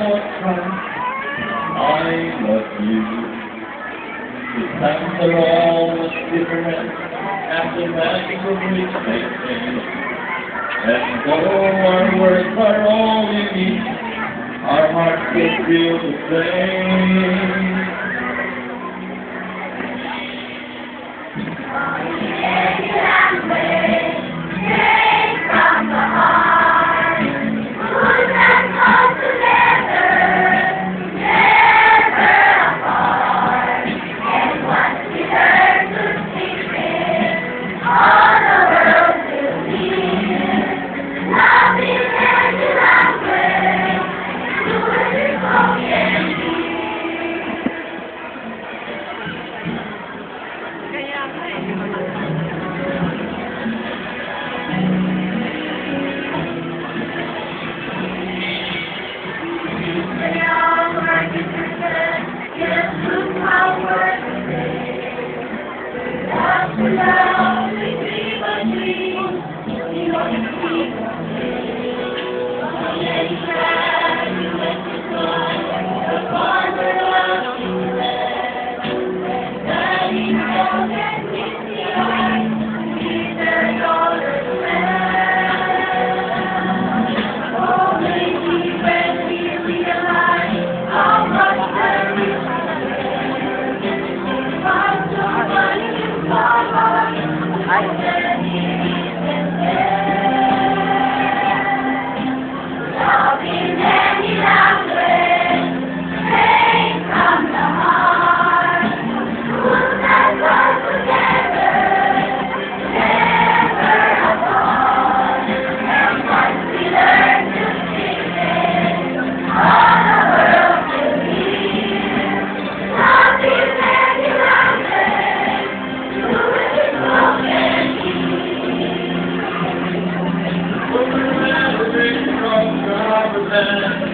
I love you. The times are all much different after magic of which they change. And though our words are all unique, our hearts still feel the same. man.